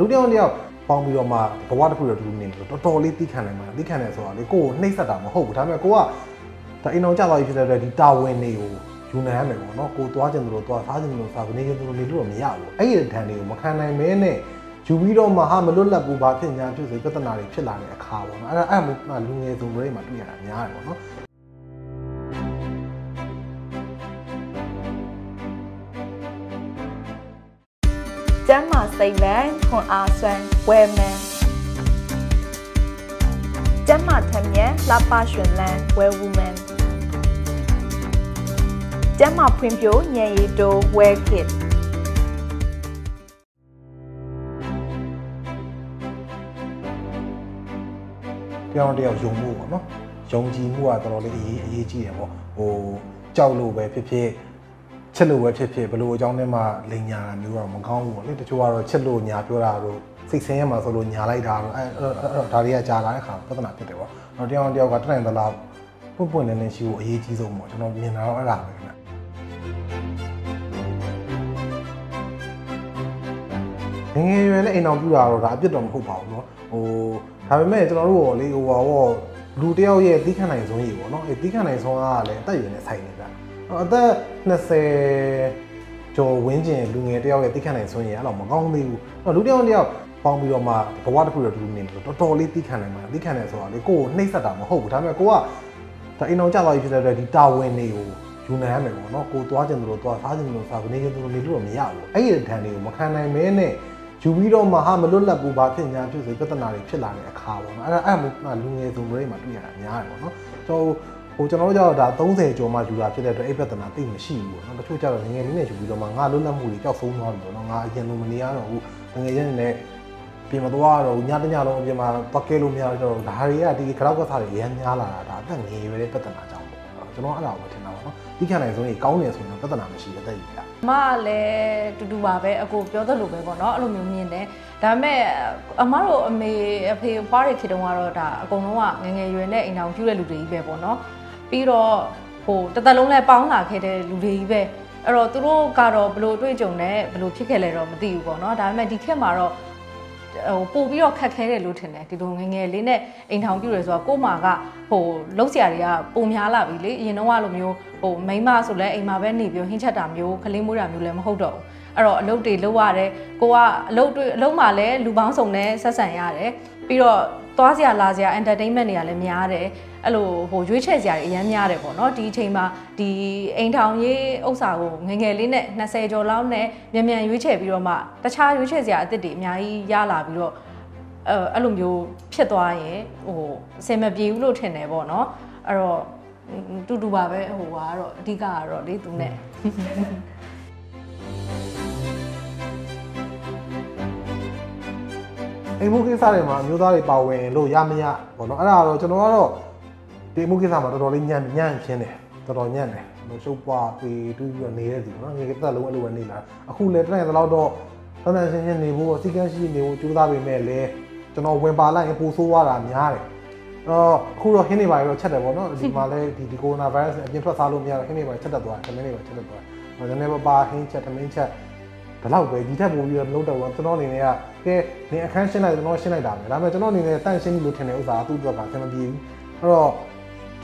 လူတစ်ယောက်တစ်ယောက်ပေါင်းပြီးတော့မှဘဝတစ်ခုတော့တူတူနေလို့တော်တော်လေးသိခံနိုင်မှာသိခံတယ်ဆိုတာလေကိုယ်ကိုနှိမ့်ဆက်တာမဟုတ်ဘူးဒါပေမဲ့ကိုကဒါအိမ်အောင်ကြသွားပြီဖြစ်တဲ့အတွက်ဒီတာဝန်တွေကိုယူနိုင်ရမယ်ပေါ့နော်ကိုသွားကျင်သလိုသွားစားကျင်သလိုစားနေကျင်သလိုနေလို့တော့မရဘူးအဲ့ဒီတန်တွေကိုမခံနိုင်မဲနဲ့ယူပြီးတော့မှဟာမလွတ်လပ်ဘူးဘာဖြစ်ညာဖြစ်စေပြဿနာတွေဖြစ်လာတဲ့အခါပေါ့နော်အဲ့ဒါအဲ့ဒါလူငယ်စုံတွေမှာတွေ့ရတာများတယ်ပေါ့နော် ကျမ်းမာစိတ်လန်းခွန်အားစွမ်းဝယ်မန်ကျမ်းမာထက်မြက်လှပရွှင်လန်းဝယ်ဝူမန်ကျမ်းမာဖွံ့ဖြိုးညံ့ရည်တိုးဝယ်ခစ်တယောက်တစ်ယောက်ယုံမှုပေါ့နော်ယုံကြည်မှုကတော်တော်လေးအရေးအရေးကြီးတယ်ပေါ့ဟိုကြောက်လို့ပဲဖြစ်ဖြစ် ချစ်လို့ပဲဖြစ်ဖြစ်ဘယ်လိုအကြောင်းနဲ့မှလိန်ညာတာမျိုးတော့မကောင်းဘူးပေါ့လေတချို့ကတော့ချစ်လို့ညာပြောတာတော့စိတ်ဆင်းရဲမှာဆိုလို့ညာလိုက်တာတော့အဲဒါတွေကကြာလာတဲ့ခါပြဿနာဖြစ်တယ်ပေါ့တော့တယောက်တစ်ယောက်ကတနိုင်သလားပွင့်ပွင့်လင်းလင်းရှိဖို့အရေးကြီးဆုံးပေါ့ကျွန်တော်မြင်တာတော့အဲ့ဒါပဲခင်ဗျငယ်ငယ်ရွယ်နဲ့အိမ်အောင်ပြူတာတော့ဒါအပြစ်တော့မဟုတ်ပါဘူးเนาะဟိုဒါပေမဲ့ကျွန်တော်တို့ရောလေဟိုဟာဟောလူတယောက်ရဲ့သီးခံနိုင်ဆုံးကြီးပေါ့เนาะအဲသီးခံနိုင်ဆုံးကလည်းအသက်အရွယ်နဲ့ဆိုင်နေတာ အသက်20ကျော်ဝန်းကျင်လူငယ်တယောက်ရဲ့သီးခံနိုင်ဆုံးကြီးအဲ့တော့မကောင်းသေးဘူးအဲ့လူတယောက်တယောက်ပေါင်းပြီးတော့မှဘဝတစ်ခုတော့တူတူနေလို့တော်တော်လေးသီးခံနိုင်မှာသီးခံတယ်ဆိုတာလေကိုယ်ကိုနှိမ့်ဆက်တာမဟုတ်ဘူးဒါပေမဲ့ကိုကဒါအိမ်အောင်ကြသွားပြီဖြစ်တဲ့အတွက်ဒီတာဝန်တွေကိုယူနိုင်ရမယ်ပေါ့နော်ကိုသွားကျင်သလိုသွားစားကျင်သလိုစားနေကျင်သလိုနေလို့တော့မရဘူးအဲ့ဒီတန်တွေကိုမခံနိုင်မဲနဲ့ယူပြီးတော့မှဟာမလွတ်လပ်ဘူးဘာဖြစ်ညာဖြစ်စေပြဿနာတွေဖြစ်လာတဲ့အခါပေါ့နော်အဲ့ဒါအဲ့ဒါလူငယ်စုံတွေမှာတွေ့ရတာများတယ်ပေါ့နော်ကျွန်တော် ဟိုကျွန်တော်တို့ကျတော့ဒါ30ကျော်မှယူတာဖြစ်တဲ့အတွက်အဲ့ပြဿနာသိမရှိဘူးပေါ့နော်တချို့ကျတော့ငယ်ငယ်လေးနဲ့ယူပြီးတော့မှငါလွတ်လပ်မှုတွေကြောက်ဆုံးသွားပြီပေါ့နော်ငါအရင်လိုမနေရတော့ဘူးငယ်ငယ်ချင်းနဲ့ပြင်မသွားတော့ညတညလုံးအပြင်မှာတွက်ကဲလို့မရတော့ဒါတွေကဒီခရောက်ကစားတွေအများများလာတာဒါအသက်ငယ်ရွယ်တဲ့ပြဿနာကြောင့်ပေါ့ကျွန်တော်အဲ့ဒါကိုထင်တာပေါ့နော်ဒီခံနိုင်ဆုံးကြီးကောင်းတယ်ဆိုရင်ပြဿနာမရှိတဲ့အသက်ကြီးကမကလည်းတူတူပါပဲအကိုပြောသလိုပဲပေါ့နော်အဲ့လိုမျိုးမြင်တယ်ဒါပေမဲ့အမတို့အမေအဖေဖွားတွေခေတုန်းကတော့ဒါအကုန်လုံးကငယ်ငယ်ရွယ်နဲ့အိမ်အောင်ကျူတဲ့လူတွေကြီးပဲပေါ့နော် ပြီးတော့ဟိုတစ်သက်လုံးလဲပေါင်းလာခဲ့တဲ့လူတွေကြီးပဲအဲ့တော့သူတို့ကတော့ဘလို့တွေ့ကြုံနဲ့ဘလို့ဖြစ်ခဲ့လဲတော့မသိဘူးပေါ့နော်ဒါပေမဲ့ဒီခေတ်မှာတော့ဟိုပို့ပြီးတော့ခက်ခဲတယ်လို့ထင်တယ်ဒီလိုငယ်ငယ်လေးနဲ့အိမ်ထောင်ပြူတယ်ဆိုတော့ကို့မာကဟိုလုံးဆရာတွေကပုံများလာပြီလေအရင်တော့ကလိုမျိုးဟိုမိန်းမဆိုလဲအိမ်မှာပဲနေပြီးဟင်းချက်တာမျိုးခလင်းမွေးတာမျိုးလည်းမဟုတ်တော့ဘူးအဲ့တော့အလုပ်တွေလုပ်ရတယ်ကိုကအလုပ်တွေအလုပ်မှာလည်းလူပေါင်းစုံနဲ့ဆက်ဆံရတယ်ပြီးတော့သွားစရာလာစရာ entertainment တွေကလည်းများတယ် အဲ့လိုဟိုရွေးချယ်စရာတွေအများများတယ်ပေါ့နော်ဒီအချိန်မှာဒီအိမ်ထောင်ရေးဥစ္စာကိုငယ်ငယ်လေးနဲ့20ကျော်လောက်နဲ့မြန်မြန်ရွေးချယ်ပြီးတော့မှတခြားရွေးချယ်စရာအသစ်တွေအများကြီးရလာပြီးတော့အဲအဲ့လိုမျိုးဖြစ်သွားရင်ဟိုအဆင်မပြေဘူးလို့ထင်တယ်ပေါ့နော်အဲ့တော့တူတူပါပဲဟိုကတော့အဓိကကတော့လေသူနဲ့အိမ်မှုကိစ္စတွေမှာအမျိုးသားတွေပါဝင်လို့ရမရပေါ့နော်အဲ့ဒါတော့ကျွန်တော်ကတော့ ဒီအိမ်မှုကိစ္စမှာတော်တော်လေးညံ့ညံ့ချင်းတယ်တော်တော်ညံ့တယ်ဟိုရှုပ်ပွားပြီးတူးပြီးတော့နေတဲ့သူနော်ငယ်ကတက်လုံးအဲ့လိုပဲနေလာအခုလည်းတနေ့တော့တော့တန်းတန်းရှင်းရှင်းနေဖို့အစီကံရှိနေဖို့ကြိုးစားပေမဲ့လည်းကျွန်တော်ဝင်ပါလိုက်ရင်ပိုဆိုးသွားတာများတယ်တော့အခုတော့ဟင်းနေပါရောချက်တယ်ပေါ့နော်ဒီမှာလည်းဒီဒီကိုရိုနာဗိုင်းရပ်စ်အပြင်ထွက်စားလို့မရတော့ဟင်းနေပါချက်တတ်သွားတယ်ထမင်းတွေပါချက်တတ်သွားတယ်နည်းနည်းပါးပါဟင်းချက်ထမင်းချက်ဒီလောက်ပဲဒီထက်ပိုပြီးတော့မလုပ်တော့ဘူးကျွန်တော်အနေနဲ့ကကဲနေအခန်းရှင်းလိုက်ကျွန်တော်ရှင်းလိုက်တာပဲဒါပေမဲ့ကျွန်တော်အနေနဲ့တန့်ရှင်းလို့ထင်တဲ့ဥစ္စာကသူ့အတွက်ကဆင်မပြေဘူးအဲ့တော့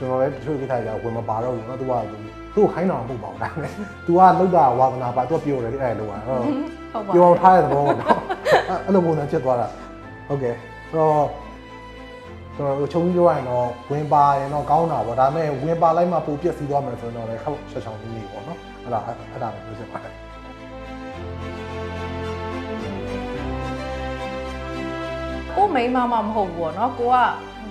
ကျွန်တော်လည်းတချို့ကိစ္စတွေဝင်မပါတော့ဘူးเนาะသူကသူ့ခိုင်းတာမဟုတ်ပါဘူးဒါပေမဲ့ तू ကလောက်တာဝါသနာပါသူကပြောတယ်အဲ့လိုပါအဲ့တော့ ဟုတ်ပါ ပြောအောင်ထားတဲ့သဘောပေါ့နော်အဲ့လိုပုံစံဖြစ်သွားတာဟုတ်ကဲ့အဲ့တော့ကျွန်တော်ချုပ်ပြီးပြောရရင်တော့ဝင်ပါရင်တော့ကောင်းတာပေါ့ဒါပေမဲ့ဝင်ပါလိုက်မှပိုပြက်စီးသွားမယ်ဆိုရင်တော့လည်းခောက်ချက်ချောင်းလေးပေါ့နော်အဲ့ဒါအဲ့ဒါပဲပြောချင်ပါတယ် ကိုမိန်းမမမဟုတ်ဘူးပေါ့နော်ကိုက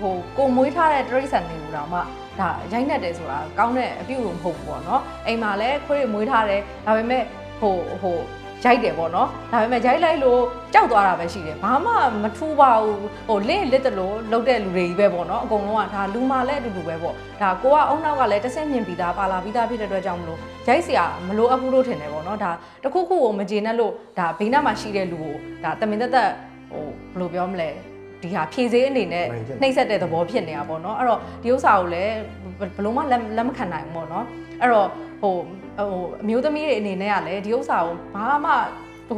ဟိုကိုမွေးထားတဲ့တရိษံတွေကိုတော့မှဒါရိုက်နှက်တယ်ဆိုတာကောင်းတဲ့အပြုအမဟုတ်ဘူးပေါ့နော်အိမ်မှာလည်းခွေးတွေမွေးထားတယ်ဒါပေမဲ့ဟိုဟိုရိုက်တယ်ပေါ့နော်ဒါပေမဲ့ရိုက်လိုက်လို့ကြောက်သွားတာပဲရှိတယ်ဘာမှမထူးပါဘူးဟိုလင့်လစ်တလို့လှုပ်တဲ့လူတွေကြီးပဲပေါ့နော်အကုန်လုံးကဒါလူမလည်းအတူတူပဲပေါ့ဒါကိုကအုံနောက်ကလည်းတဆင့်မြင်ပြီးသားပါလာပြီးသားဖြစ်တဲ့အတွက်ကြောင့်မလို့ရိုက်เสียမလို့အပ်ဘူးလို့ထင်တယ်ပေါ့နော်ဒါတခုခုကိုမကျေနပ်လို့ဒါဘေးနားမှာရှိတဲ့လူကိုဒါတမင်သက်သက်ဟိုဘယ်လိုပြောမလဲ ဒီဟာဖြည့်စည်းအနေနဲ့နှိမ့်ဆက်တဲ့သဘောဖြစ်နေတာပေါ့နော်အဲ့တော့ဒီဥစ္စာကိုလည်းဘယ်လိုမှလက်လက်မခံနိုင်ဘူးပေါ့နော်အဲ့တော့ဟိုဟိုအမျိုးသမီးတွေအနေနဲ့ကလည်းဒီဥစ္စာကိုဘာမှ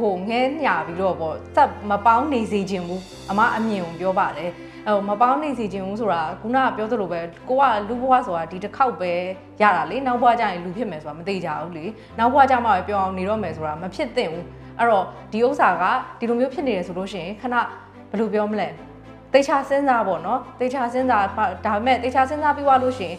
ဟိုငဲညာပြီးတော့ပေါ့သက်မပေါင်းနေစေခြင်းဘူးအမအမြင်ကိုပြောပါတယ်ဟိုမပေါင်းနေစေခြင်းဘူးဆိုတာခုနကပြောသလိုပဲကိုကလူဘွားဆိုတာဒီတစ်ခေါက်ပဲရတာလေနောက်ဘွားကျရင်လူဖြစ်မယ်ဆိုတာမသိကြဘူးလေနောက်ဘွားကျမှပဲပြောအောင်နေတော့မယ်ဆိုတာမဖြစ်သင့်ဘူးအဲ့တော့ဒီဥစ္စာကဒီလိုမျိုးဖြစ်နေတယ်ဆိုလို့ရှိရင်ခဏဘယ်လိုပြောမလဲ တေချာစဉ်းစားပေါ့နော်တေချာစဉ်းစားဒါပေမဲ့တေချာစဉ်းစားပြီးသွားလို့ရှိရင်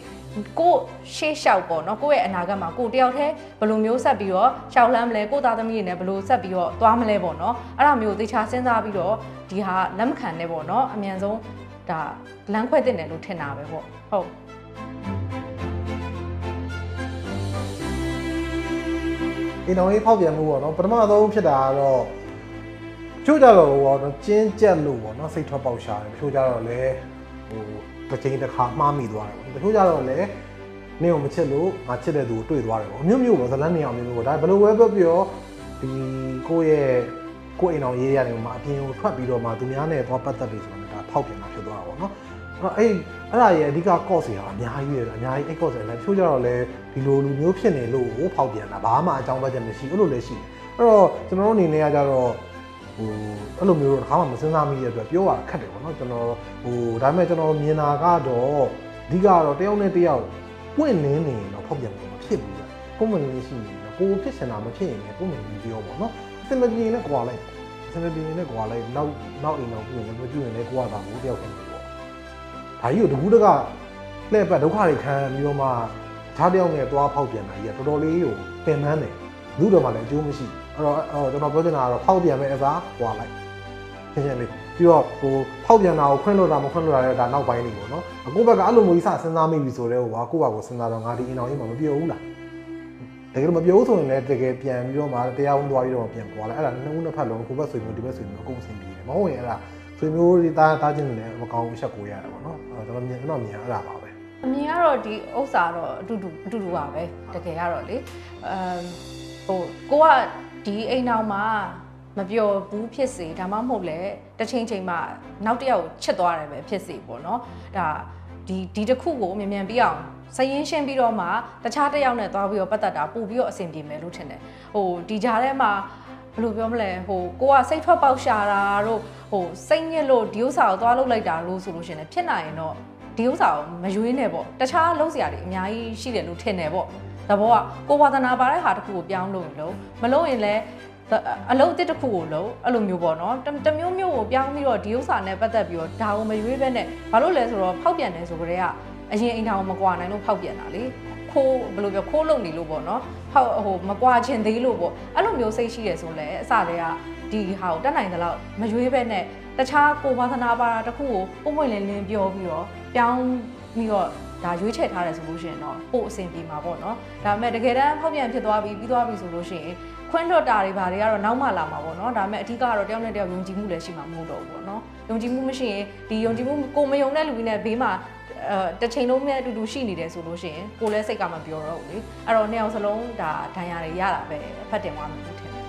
ကိုရှေ့လျှောက်ပေါ့နော်ကိုယ့်ရဲ့အနာဂတ်မှာကိုတယောက်တည်းဘယ်လိုမျိုးဆက်ပြီးတော့ရှောက်လန်းမလဲကိုသားသမီးတွေနဲ့ဘယ်လိုဆက်ပြီးတော့သွားမလဲပေါ့နော်အဲ့ဒါမျိုးတေချာစဉ်းစားပြီးတော့ဒီဟာလက်မခံနဲ့ပေါ့နော်အမြန်ဆုံးဒါလမ်းခွဲတင်တယ်လို့ထင်တာပဲပေါ့ဟုတ်အိမ်တော်ရေးဖောက်ပြန်မှုပေါ့နော်ပထမဆုံးဖြစ်တာကတော့ ချို့ကြတော့ပေါ့နော်ကျင်းကြက်လို့ပေါ့နော်စိတ်ထွက်ပေါက်ရှာတယ်ချို့ကြတော့လည်းဟိုတစ်ချိန်တစ်ခါမှားမိသွားတယ်ပေါ့ချို့ကြတော့လည်းနင်းကိုမချစ်လို့ငါချစ်တဲ့သူကိုတွေ့သွားတယ်ပေါ့အမျိုးမျိုးပေါ့ဇလန်းနေအောင်မျိုးမျိုးပေါ့ဒါဘယ်လိုပဲပြောပြောဒီကိုယ့်ရဲ့ကိုယ့်အိမ်တော်ရေးရတယ်မှာအပြင်ကိုထွက်ပြီးတော့မှသူများနဲ့သွားပတ်သက်ပြီးဆိုတော့ဒါဖောက်ပြန်တာဖြစ်သွားတာပေါ့နော်အဲ့တော့အဲ့အဲ့ဒါရဲ့အဓိက cost တွေကအများကြီးပဲအများကြီးအဲ့ cost တွေလည်းချို့ကြတော့လည်းဒီလိုလူမျိုးဖြစ်နေလို့ဖောက်ပြန်တာဘာမှအကြောင်းပဲချက်မရှိဘူးအဲ့လိုလည်းရှိတယ်အဲ့တော့ကျွန်တော်တို့အနေနဲ့ကကြတော့ ဟိုအဲ့လိုမျိုးတော့တစ်ခါမှမစဉ်းစားမိတဲ့အတွက်ပြောရတာခက်တယ်ပေါ့နော်ကျွန်တော်ဟိုဒါပေမဲ့ကျွန်တော်မြင်တာကတော့အဓိကတော့တယောက်နဲ့တယောက်ပွင့်လင်းနေရင်တော့ဖောက်ပြန်မှာမဖြစ်ဘူးလေပုံမှန်လေးရှိနေတယ်ကိုဖြစ်စင်တာမဖြစ်ရင်လည်းပုံမှန်လေးပြောပေါ့နော်အစင်မပြေရင်လည်းကွာလိုက်အစင်မပြေရင်လည်းကွာလိုက်နောက်နောက်အိမ်တော့ပြုရင်လည်းမပြုရင်လည်းကွာတာဘူးတယောက်ခင်ပေါ့ဒါကြီးကိုတကူးတကလှည့်ပတ်ဒုက္ခတွေခံပြီးတော့မှဓာတ်တယောက်နဲ့သွားဖောက်ပြန်တာကြီးကတော်တော်လေးကိုပင်ပန်းတယ်လူတော်မှလည်းအကျိုးမရှိအဲ့ တော့အဲ့တော့ကျွန်တော်ပြောချင်တာကတော့ဖောက်ပြန်မဲ့အစားဟွာလိုက်ရှင်းရှင်းလေးပြီးတော့ဟိုဖောက်ပြန်တာကိုခွင့်လို့တာမခွင့်လို့တာလည်းဒါနောက်ပိုင်းနေပေါ့နော်အခုဘက်ကအဲ့လိုမျိုးကြီးစစဉ်းစားမိပြီဆိုတော့ဟိုကကိုယ့်ဘာကိုစဉ်းစားတော့ငါဒီအင်အောင်ကြီးမှမပြောဘူးလားတကယ်လို့မပြောဘူးဆိုရင်လည်းတကယ်ပြန်ပြီးတော့မှတရားဝင်သွားပြီးတော့ပြန်ပွားလိုက်အဲ့ဒါနှစ်ဦးနှစ်ဖက်လုံးကိုဘက်ဆွေမျိုးဒီဘက်ဆွေမျိုးအကုန်ဆင်ပြေတယ်မဟုတ်ရင်အဲ့ဒါဆွေမျိုးတွေတားတားချင်းနေလည်းမကောင်းဘူးရှက်ကိုရတယ်ပေါ့နော်အဲ့တော့ကျွန်တော်မြင်ကျွန်တော်မြင်အဲ့ဒါပါပဲအမြင်ကတော့ဒီဥစ္စာတော့အတူတူအတူတူပါပဲတကယ်ကတော့လေအမ်ဟိုကိုက ဒီအိမ်အောင်မှာမပျော်ဘူးဖြစ်စေဒါမှမဟုတ်လေတစ်ချိန်ချိန်မှာနောက်တစ်ယောက်ချစ်သွားတယ်ပဲဖြစ်စေပေါ့နော်ဒါဒီဒီတစ်ခုကိုမြန်မြန်ပြီးအောင်စရင်ရှင်းပြီးတော့မှတခြားတစ်ယောက်နဲ့သွားပြီးတော့ပတ်သက်တာပို့ပြီးတော့အဆင်ပြေမယ်လို့ထင်တယ်ဟိုဒီကြားထဲမှာဘယ်လိုပြောမလဲဟိုကိုကစိတ်ထွက်ပေါက်ရှာတာတို့ဟိုစိတ်ညစ်လို့ဒီဥစ္စာကိုသွားလုပ်လိုက်တာလို့ဆိုလို့ရှရင်လည်းဖြစ်နိုင်ရင်တော့ဒီဥစ္စာကိုမရွေးနဲ့ပေါ့တခြားလုံးစရာတွေအများကြီးရှိတယ်လို့ထင်တယ်ပေါ့ သဘောကကိုဝါသနာပါတဲ့ဟာတစ်ခုကိုပြောင်းလို့လို့မလို့ရင်လည်းအလုံးအစ်တစ်ခုကိုလို့အဲ့လိုမျိုးပေါ့နော်တမျိုးမျိုးကိုပြောင်းပြီးတော့ဒီဥစ္စာနဲ့ပတ်သက်ပြီးတော့ဒါကိုမရွေးဘဲနဲ့ဘာလို့လဲဆိုတော့ဖောက်ပြန်တယ်ဆိုကြတဲ့ကအရင်အိမ်ထောင်မကွာနိုင်လို့ဖောက်ပြန်တာလေခိုးဘယ်လိုပြောခိုးလုံနေလို့ပေါ့နော်ဖောက်ဟိုမကွာချင်သေးလို့ပေါ့အဲ့လိုမျိုးစိတ်ရှိရဆိုလဲအစတည်းကဒီဟာကိုတက်နိုင်သလောက်မရွေးဘဲနဲ့တခြားကိုဝါသနာပါတာတစ်ခုကိုပုံပွင့်လင်းလင်းပြောပြီးတော့ပြောင်းပြီးတော့ ဒါရွေးချယ်ထားတယ်ဆိုလို့ရှိရင်တော့ပို့အဆင်ပြေမှာပေါ့နော်ဒါပေမဲ့တကယ်တမ်းဖောက်ပြန်ဖြစ်သွားပြီးပြီးသွားပြီဆိုလို့ရှိရင်ခွင့်လွတ်တာတွေဘာတွေကတော့နောက်မှလာမှာပေါ့နော်ဒါပေမဲ့အဓိကကတော့တယောက်နဲ့တယောက်ယုံကြည်မှုလည်းရှိမှာမဟုတ်တော့ဘူးပေါ့နော်ယုံကြည်မှုမရှိရင်ဒီယုံကြည်မှုကိုမယုံတဲ့လူတွေနဲ့ဘေးမှာအဲတစ်ချိန်လုံးနဲ့အတူတူရှိနေတယ်ဆိုလို့ရှိရင်ကိုလည်းစိတ်ကမပြောတော့ဘူးလေအဲ့တော့နှစ်ယောက်စလုံးဒါဒဏ်ရာတွေရတာပဲအဖက်တင်သွားမှာလို့ထင်တယ်